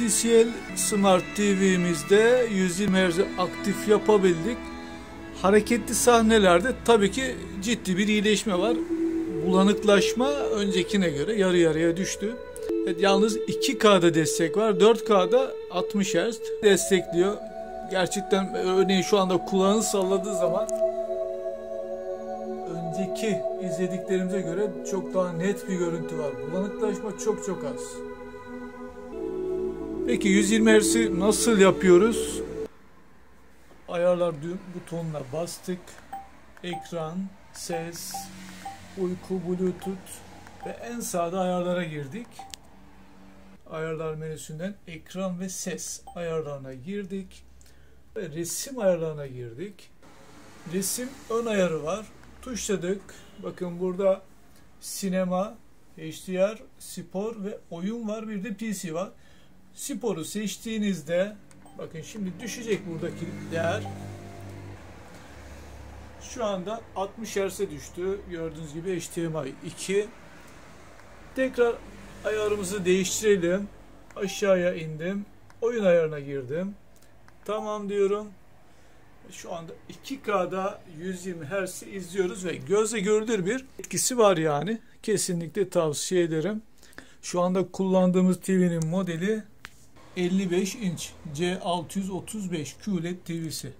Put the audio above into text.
TCL Smart TV'mizde 120 Hz aktif yapabildik. Hareketli sahnelerde tabii ki ciddi bir iyileşme var. Bulanıklaşma öncekine göre yarı yarıya düştü. Evet, yalnız 2K'da destek var. 4K'da 60 Hz destekliyor. Gerçekten örneğin şu anda kulağını salladığı zaman önceki izlediklerimize göre çok daha net bir görüntü var. Bulanıklaşma çok çok az. Peki 120 Hz'i nasıl yapıyoruz? Ayarlar butonuna bastık. Ekran, ses, uyku, bluetooth ve en sağda ayarlara girdik. Ayarlar menüsünden ekran ve ses ayarlarına girdik. Ve resim ayarlarına girdik. Resim ön ayarı var. Tuşladık. Bakın burada sinema, HDR, spor ve oyun var. Bir de PC var. Sporu seçtiğinizde bakın şimdi düşecek buradaki değer. Şu anda 60 Hz'e düştü. Gördüğünüz gibi HDMI 2. Tekrar ayarımızı değiştirelim. Aşağıya indim. Oyun ayarına girdim. Tamam diyorum. Şu anda 2K'da 120 Hz'i izliyoruz ve gözle görülür bir etkisi var yani. Kesinlikle tavsiye ederim. Şu anda kullandığımız TV'nin modeli 55 inç C635 QLED TV'si.